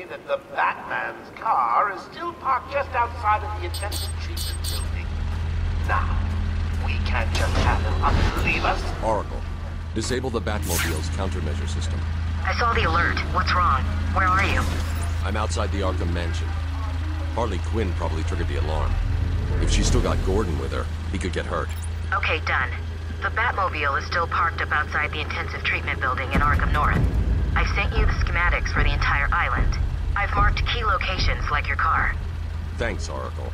me that the Batman's car is still parked just outside of the intensive treatment building. Now, we can't just have him up and leave us. Oracle, disable the Batmobile's countermeasure system. I saw the alert. What's wrong? Where are you? I'm outside the Arkham Mansion. Harley Quinn probably triggered the alarm. If she still got Gordon with her, he could get hurt. Okay, done. The Batmobile is still parked up outside the intensive treatment building in Arkham North. I've sent you the schematics for the entire island. I've marked key locations like your car. Thanks, Oracle.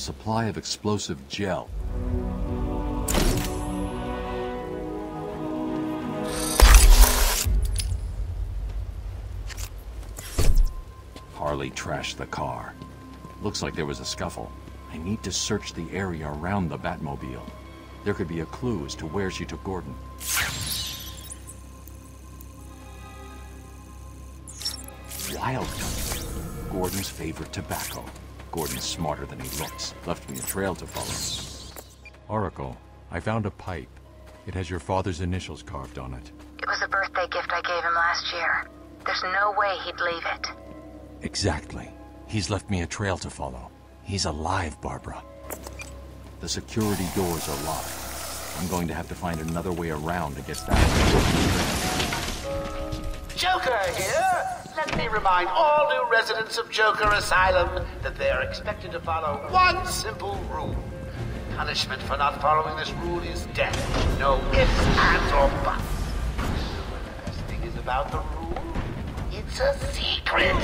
Supply of explosive gel. Harley trashed the car. Looks like there was a scuffle. I need to search the area around the Batmobile. There could be a clue as to where she took Gordon. Wild. Gordon's favorite tobacco. Gordon's smarter than he looks. Left me a trail to follow. Oracle, I found a pipe. It has your father's initials carved on it. It was a birthday gift I gave him last year. There's no way he'd leave it. Exactly. He's left me a trail to follow. He's alive, Barbara. The security doors are locked. I'm going to have to find another way around to get back. Joker here! Let me remind all new residents of Joker Asylum that they are expected to follow one simple rule. Punishment for not following this rule is death. No ifs, ands, or buts. But the best thing is about the rule, it's a secret.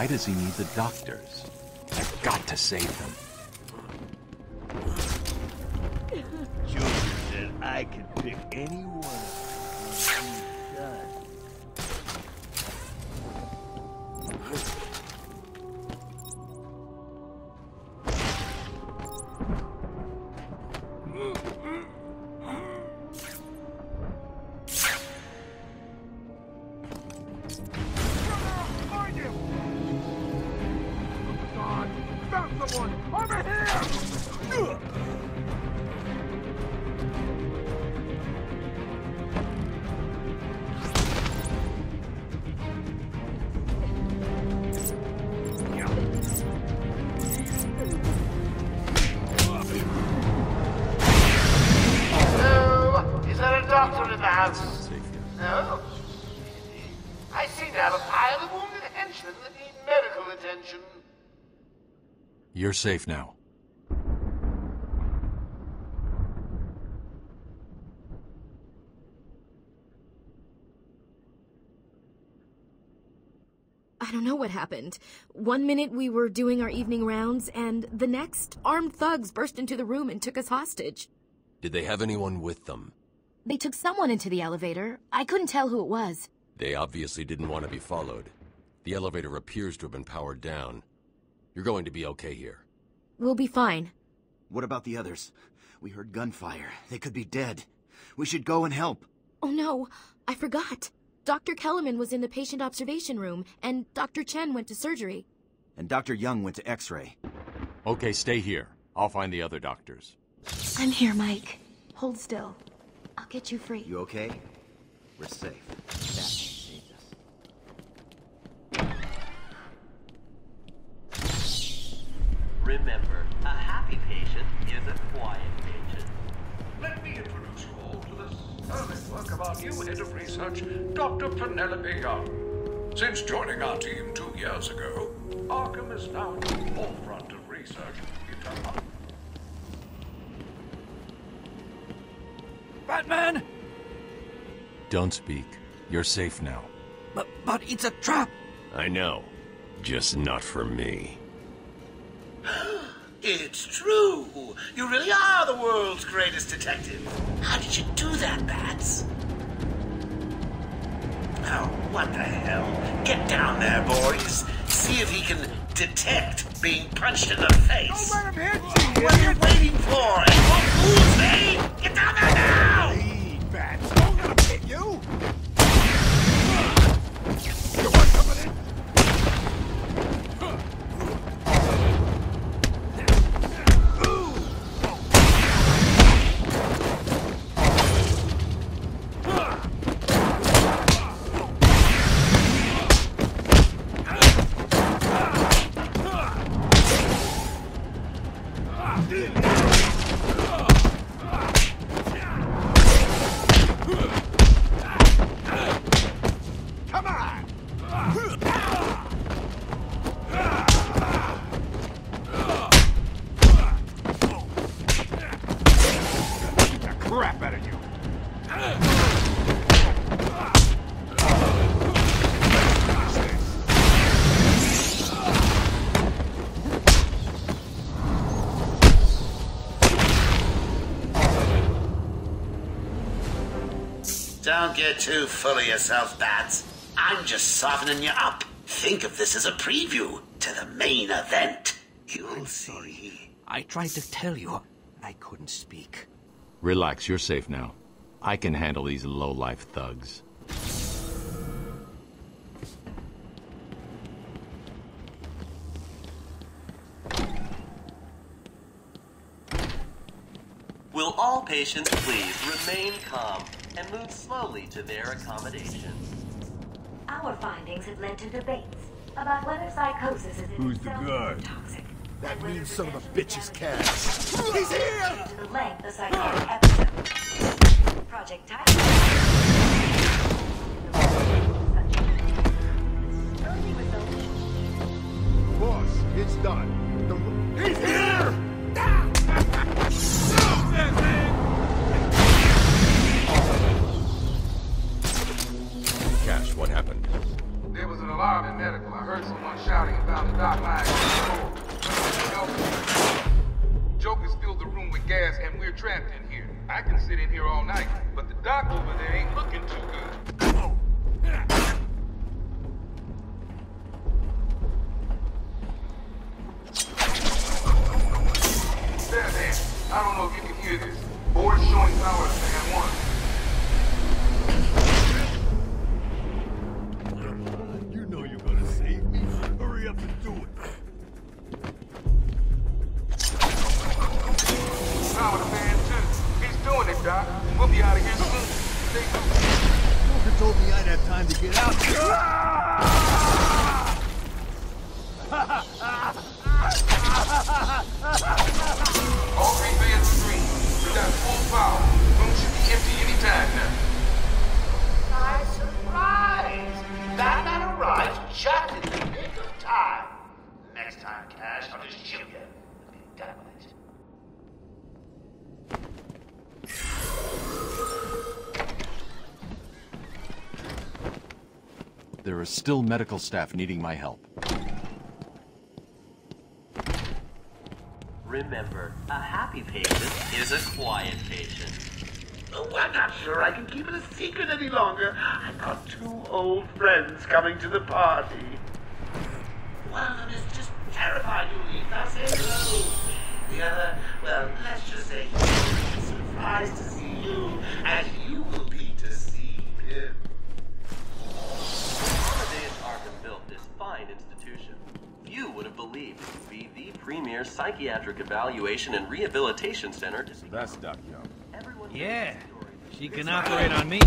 Why does he need the doctors? I've got to save them. Said I could pick any safe now. I don't know what happened. One minute we were doing our evening rounds, and the next, armed thugs burst into the room and took us hostage. Did they have anyone with them? They took someone into the elevator. I couldn't tell who it was. They obviously didn't want to be followed. The elevator appears to have been powered down. You're going to be okay here. We'll be fine. What about the others? We heard gunfire. They could be dead. We should go and help. Oh no, I forgot. Dr. Kellerman was in the patient observation room, and Dr. Chen went to surgery. And Dr. Young went to x-ray. Okay, stay here. I'll find the other doctors. I'm here, Mike. Hold still. I'll get you free. You okay? We're safe. That saved us. Remember, a happy patient is a quiet patient. Let me introduce you all to the sterling work of our new head of research, Dr. Penelope Young. Since joining our team two years ago, Arkham is now at the forefront of research into Batman! Don't speak. You're safe now. But, but it's a trap! I know. Just not for me. It's true. You really are the world's greatest detective. How did you do that, Bats? Oh, what the hell? Get down there, boys. See if he can detect being punched in the face. Let him hit you! What are you waiting for? Fools, eh? Get down there now! You're too full of yourself, Bats. I'm just softening you up. Think of this as a preview to the main event. You'll see. I tried to tell you. I couldn't speak. Relax, you're safe now. I can handle these low-life thugs. Will all patients please remain calm? And move slowly to their accommodations? Our findings have led to debates about whether psychosis is in Who's the itself guard? toxic. That means son of a bitch's cash. He's here! To the length of psychotic episode. Ah! Project Titan. Boss, it's done. The... He's here! Sit in here all night, but the doc over there ain't looking too good. Doc. We'll be out of here soon. Stay tuned. Joker told me I'd have time to get out. All three fans are green. We got full power. Room should be empty any time now. There is still medical staff needing my help. Remember, a happy patient is a quiet patient. Oh, I'm not sure I can keep it a secret any longer. I've got two old friends coming to the party. One of them is just terrified you'll leave without saying hello. The other, well, let's just say he will surprised to see you, as psychiatric evaluation and rehabilitation center to That's Doc Young. Yeah, she can operate on me.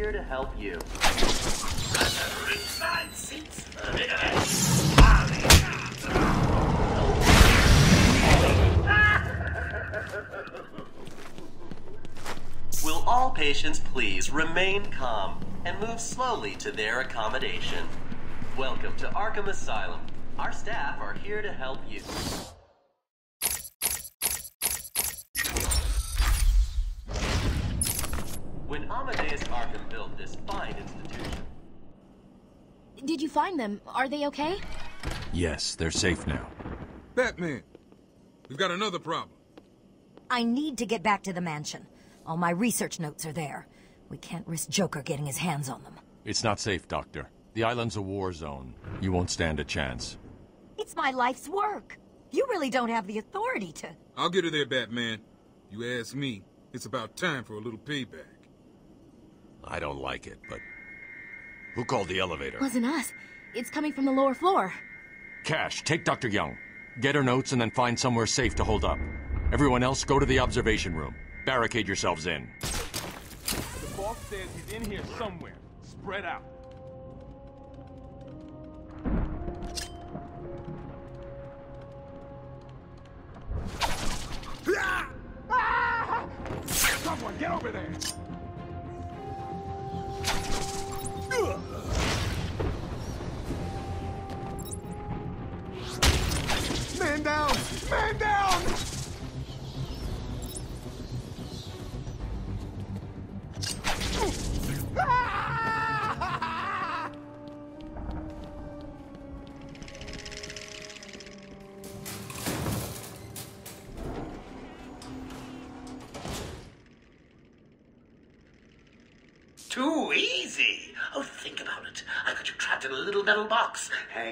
Here to help you. Will all patients please remain calm and move slowly to their accommodation? Welcome to Arkham Asylum. Our staff are here to help you. When Amadeus Arkham built this fine institution, Did you find them? Are they okay? Yes, they're safe now. Batman, we've got another problem. I need to get back to the mansion. All my research notes are there. We can't risk Joker getting his hands on them. It's not safe, Doctor. The island's a war zone. You won't stand a chance. It's my life's work. You really don't have the authority to... I'll get her there, Batman. You ask me, it's about time for a little payback. I don't like it, but... Who called the elevator? Wasn't us. It's coming from the lower floor. Cash, take Dr. Young. Get her notes and then find somewhere safe to hold up. Everyone else, go to the observation room. Barricade yourselves in. The boss says he's in here somewhere. Spread out. Ah! Someone get over there! Man down!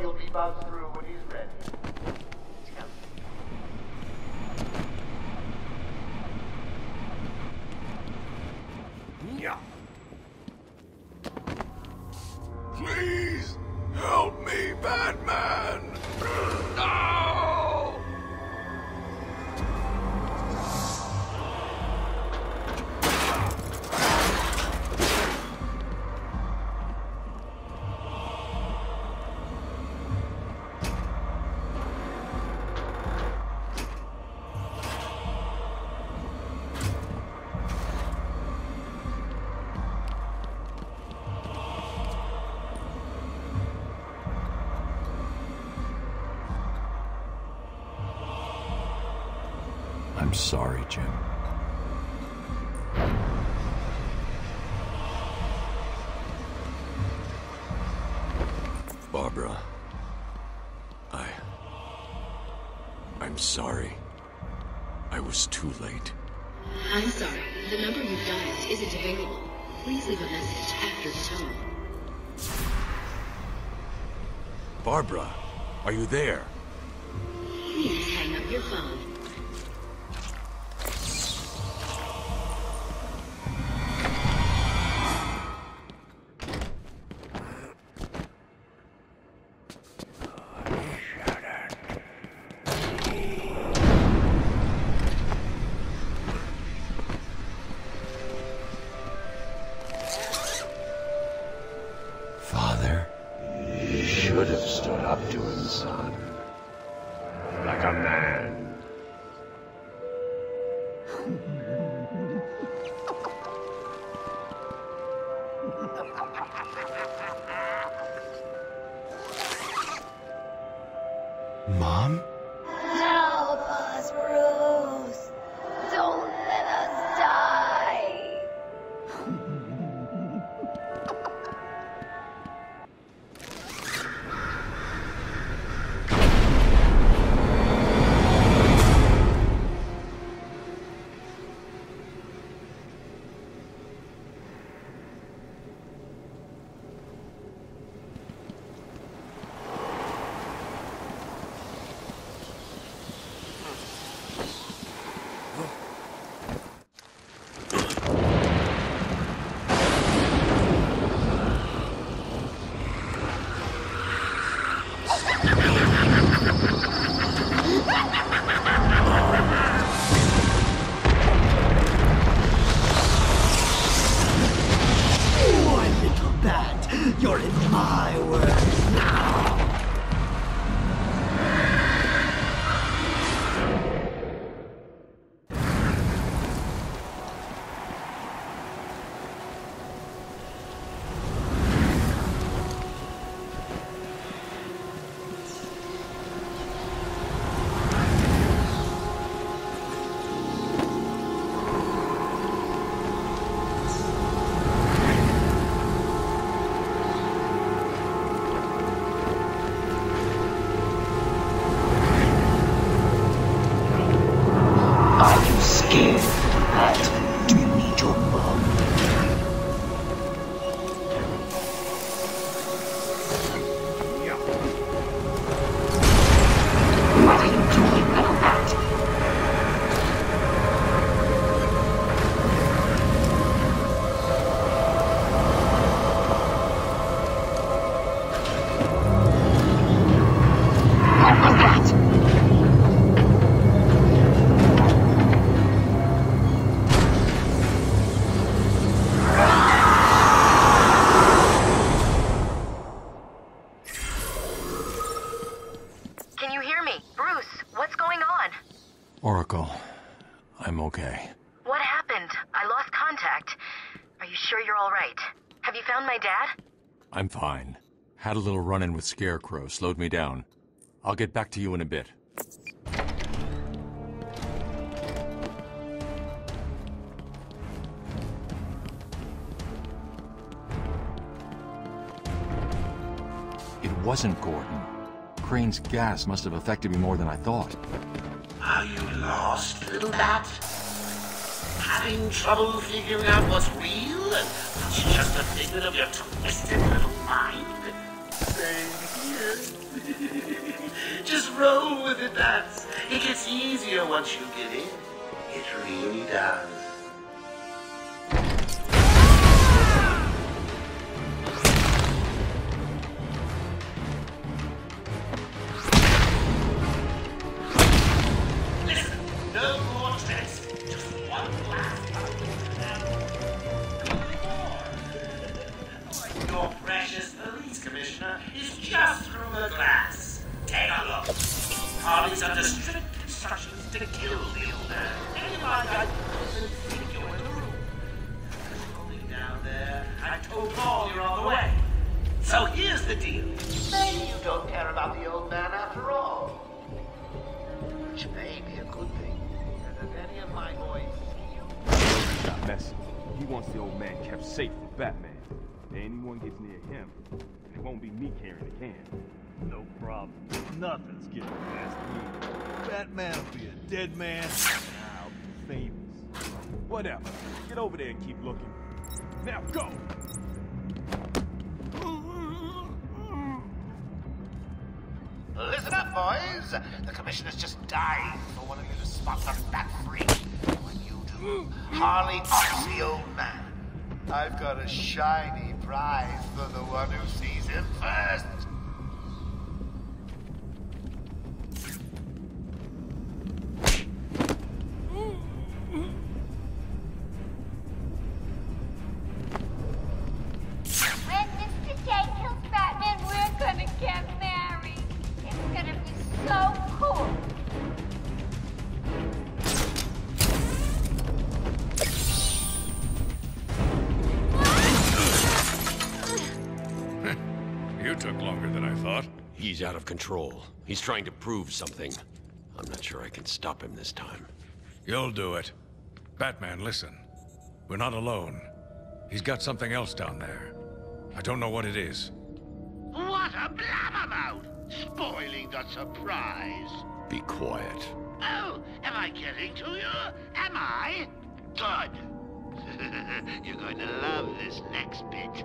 You'll be buzzed through when he's ready. I'm sorry, Jim. Barbara. I... I'm sorry. I was too late. I'm sorry. The number you dialed isn't available. Please leave a message after the tone. Barbara, are you there? Please hang up your phone. I'm fine. Had a little run-in with Scarecrow, slowed me down. I'll get back to you in a bit. It wasn't Gordon. Crane's gas must have affected me more than I thought. Are you lost, little bat? Having trouble figuring out what's real what's just a figment of your twisted little mind? Just roll with it, Dance. It gets easier once you get in. It really does. Harley's under strict instructions to kill the old man. Anyone got doesn't think you're in the room. Going down there, I told Paul you're on the way. So here's the deal. Maybe you don't care about the old man after all. Which may be a good thing. And if any of my boys see you, Got messy. He wants the old man kept safe from Batman. If anyone gets near him, and it won't be me carrying the can. No problem. Nothing's getting past me. Batman will be a dead man, I'll be famous. Whatever. Get over there and keep looking. Now go! Listen up, boys. The commissioner's just dying for one of you to spot the bat free. When you do, Harley off the old man. I've got a shiny prize for the one who sees him first. He's out of control. He's trying to prove something. I'm not sure I can stop him this time. You'll do it. Batman, listen. We're not alone. He's got something else down there. I don't know what it is. What a blabbermouth! Spoiling the surprise. Be quiet. Oh, am I getting to you? Am I? Good. You're going to love this next bit.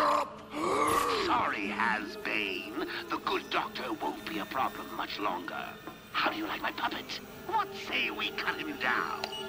stop. Sorry, Hasbane. The good doctor won't be a problem much longer. How do you like my puppet? What say we cut him down?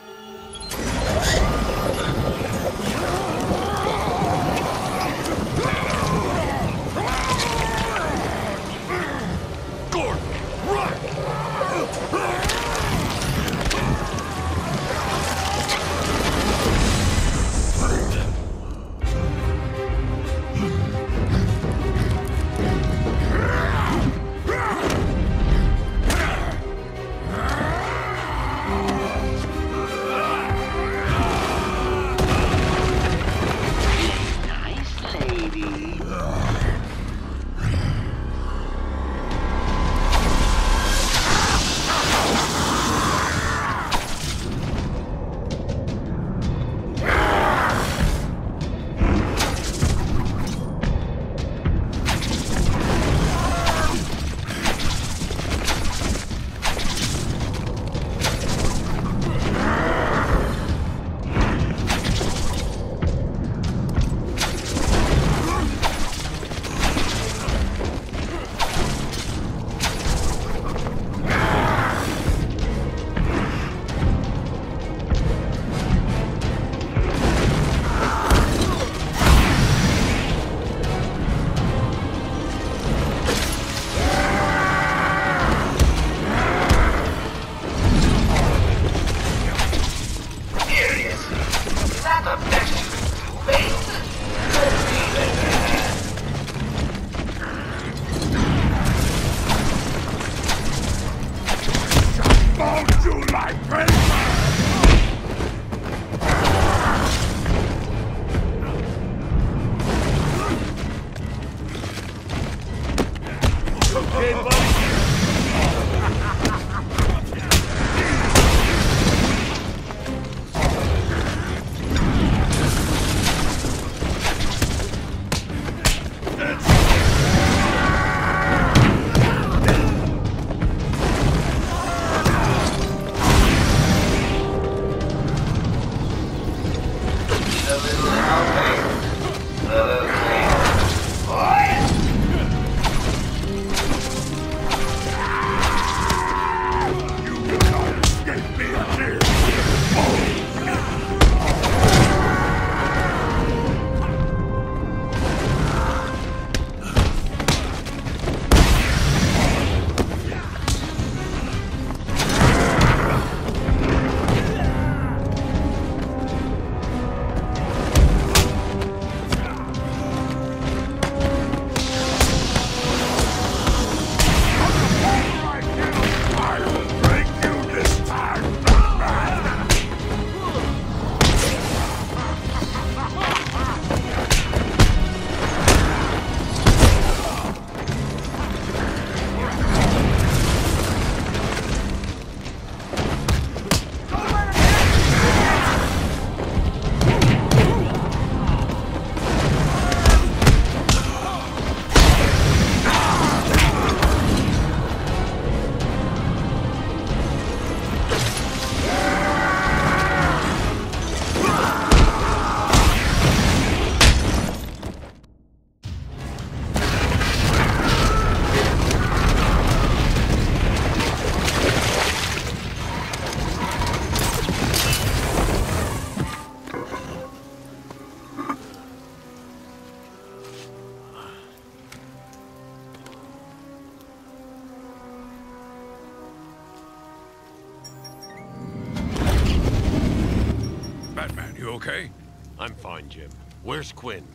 Where's Quinn?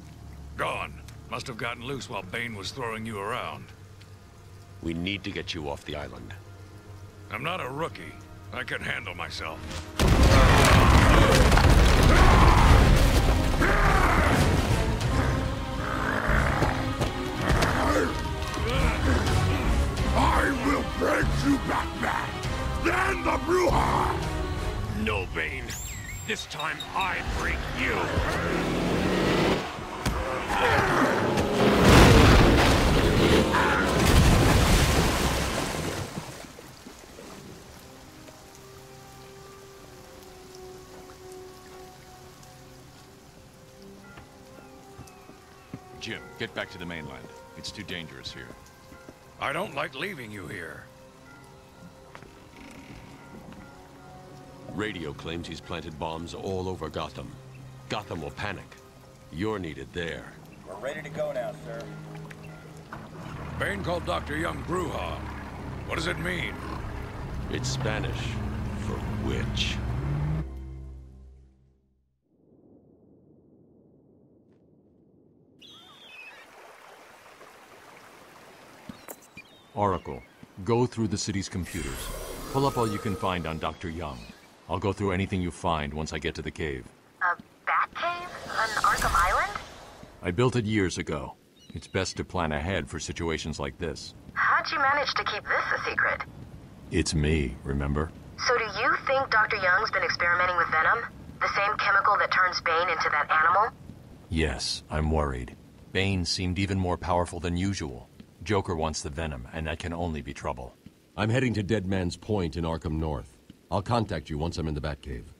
Gone. Must have gotten loose while Bane was throwing you around. We need to get you off the island. I'm not a rookie. I can handle myself. I will break you, Batman! Then the Bruja! No, Bane. This time I break you. Jim, get back to the mainland. It's too dangerous here. I don't like leaving you here. Radio claims he's planted bombs all over Gotham. Gotham will panic. You're needed there. We're ready to go now, sir. Bane called Dr. Young Bruja. What does it mean? It's Spanish for witch. Oracle, go through the city's computers. Pull up all you can find on Dr. Young. I'll go through anything you find once I get to the cave. A bat cave? On Arkham Island? I built it years ago. It's best to plan ahead for situations like this. How'd you manage to keep this a secret? It's me, remember? So do you think Dr. Young's been experimenting with Venom? The same chemical that turns Bane into that animal? Yes, I'm worried. Bane seemed even more powerful than usual. Joker wants the Venom, and that can only be trouble. I'm heading to Dead Man's Point in Arkham North. I'll contact you once I'm in the Batcave.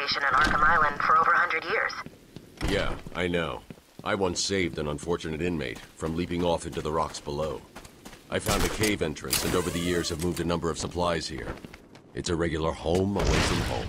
Location Arkham Island for over a hundred years. Yeah, I know. I once saved an unfortunate inmate from leaping off into the rocks below. I found a cave entrance and over the years have moved a number of supplies here. It's a regular home away from home.